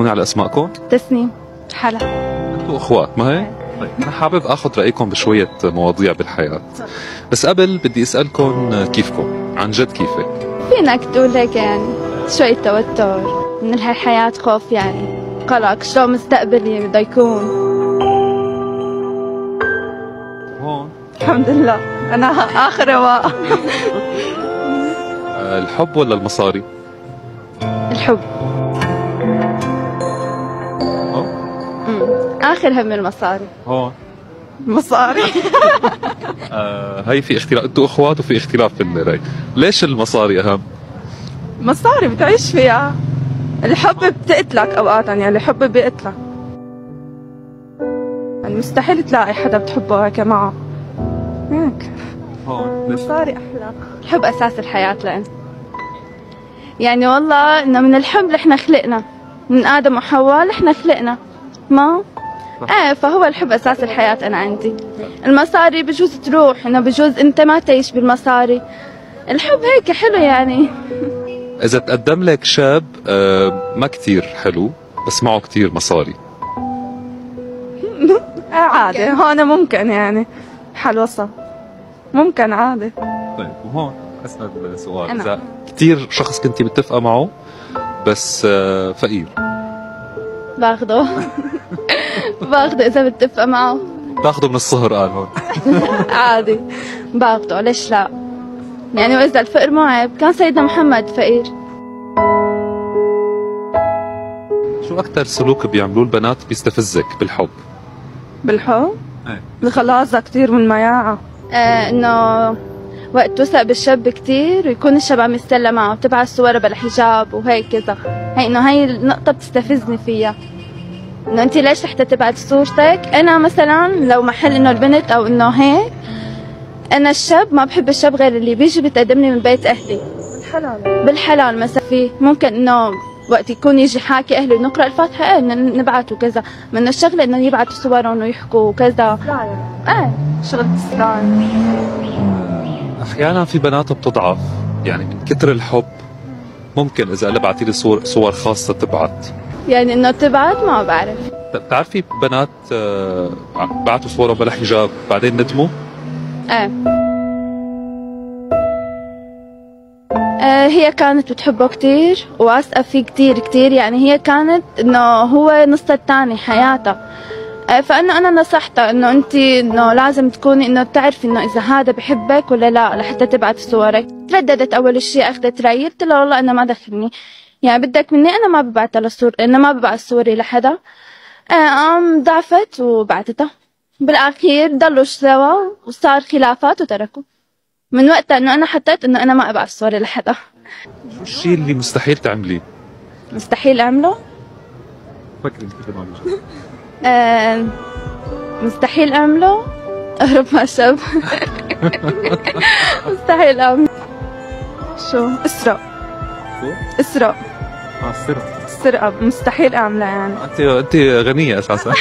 هون على اسمائكم تسنيم. حلا. أنتوا اخوات ما هيك؟ طيب أنا حابب آخذ رأيكم بشوية مواضيع بالحياة. بس قبل بدي أسألكم كيفكم؟ عن جد كيفك؟ فينك تقول هيك يعني؟ شوي توتر. من هالحياة خوف يعني. قلق شلون مستقبلي بده يكون؟ هون؟ الحمد لله. أنا آخر رواق الحب ولا المصاري؟ الحب. آخر هم المصاري. هون مصاري آه هي في اختلاف. أنتوا اخوات وفي اختلاف بالراي ليش المصاري أهم؟ مصاري بتعيش فيها. الحب بتقتلك أوقات يعني الحب بيقتلك. يعني مستحيل تلاقي حدا بتحبه هيك معه. هيك. مصاري أحلى. الحب أساس الحياة لأن. يعني والله إنه من الحب نحن خلقنا. من آدم وحواء نحن خلقنا. ما؟ إيه فهو الحب أساس الحياة أنا عندي. المصاري بجوز تروح إنه بجوز أنت ما تعيش بالمصاري. الحب هيك حلو يعني. إذا تقدم لك شاب آه ما كتير حلو بس معه كتير مصاري. آه عادي هون ممكن يعني. حل وسط. ممكن عادي. طيب وهون أسأل السؤال أنا. إذا كتير شخص كنتي متفقة معه بس آه فقير. باخده. باخده إذا بتفق معه؟ تاخده من الصهر قال هون. عادي. باخده. ليش لا؟ يعني وإذا الفقر مو عيب كان سيدنا محمد فقير. شو أكثر سلوك بيعملوه البنات بيستفزك بالحب؟ بالحب؟ إيه. خلاص كثير من مياعة. آه إنه وقت توثق بالشاب كتير ويكون الشاب عم يستلى معه بتبعت صوره بلا حجاب وهيك كذا. هي إنه هي النقطة بتستفزني فيها. إنه انت ليش رح تبعت صورتك؟ أنا مثلا لو محل إنه البنت أو إنه هيك أنا الشاب ما بحب الشاب غير اللي بيجي بتقدمني من بيت أهلي. بالحلال. بالحلال مثلا. في ممكن إنه وقت يكون يجي حاكي اهله نقرأ الفاتحة إيه بدنا نبعت وكذا من الشغلة إنه يبعتوا صورهم ويحكوا وكذا. إيه شغل تستاهل أحيانا في بنات بتضعف يعني من كتر الحب ممكن إذا قال بعتي لي صور صور خاصة تبعت. يعني إنه تبعت ما بعرف. بتعرفي بنات آه، بعتوا صورهم بلا حجاب بعدين ندموا؟ إيه هي كانت بتحبه كتير واثقة فيه كتير كتير. يعني هي كانت إنه هو نص الثاني حياتها آه، فانه أنا نصحتها إنه أنت إنه لازم تكوني إنه تعرفي إنه إذا هذا بحبك ولا لا لحتى تبعت صورك. ترددت أول شيء أخذت رأيي قلت لها والله أنا ما دخلني. يعني بدك مني أنا ما ببعتها لصور أنا ما ببعت صوري لحدا. آه، قام ضعفت وبعتتها. بالأخير ضلوا سوا وصار خلافات وتركوا. من وقتها إنه أنا حطيت إنه أنا ما ابعت صوري لحدا. شو الشيء اللي مستحيل تعمليه؟ مستحيل أعمله؟ فكري أنت كمان آه مستحيل أعمله؟ أهرب مع شاب مستحيل أعمله. شو؟ اسرق اسرق آه سرت السرقة مستحيل أعملها يعني. أنت أنت غنية أساسا.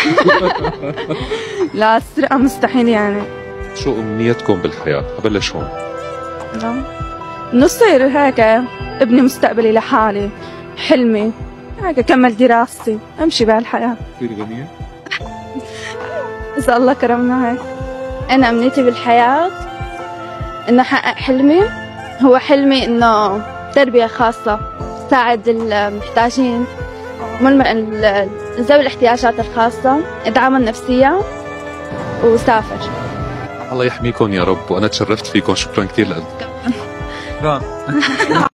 لا السرقة مستحيل يعني. شو أمنيتكم بالحياة؟ ابلش هون لا نصير هيك ابني مستقبلي لحالي حلمي هيك كمل دراستي أمشي بهالحياة. كثير غنية؟ إذا الله كرمنا هيك. أنا أمنيتي بالحياة إنه أحقق حلمي. هو حلمي إنه تربية خاصة. تساعد المحتاجين ذوي الاحتياجات الخاصة ادعمهم نفسيا وسافر. الله يحميكم يا رب وأنا تشرفت فيكم شكرا كثير لكم